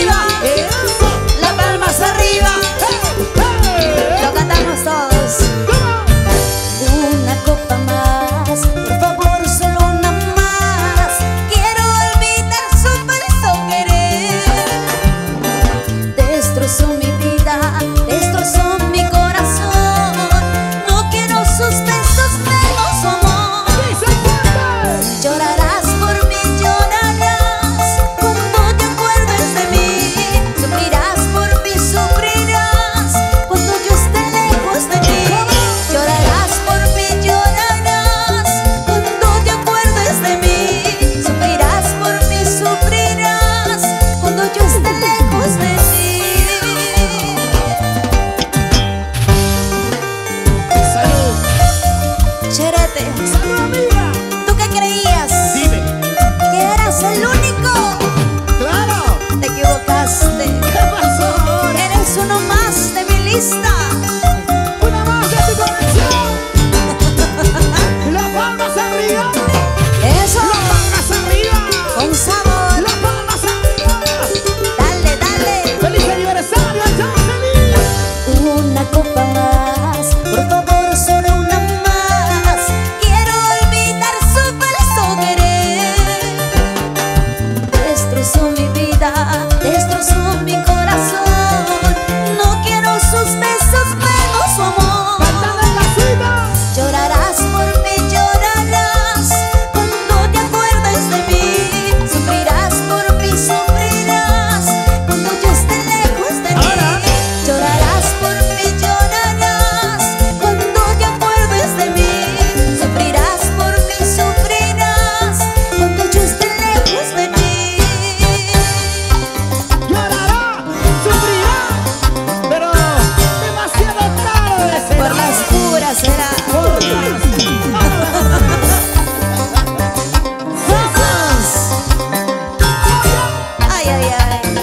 vida Único, claro, Te equivocaste. ¿Qué pasó ahora? Eres uno más de mi lista. な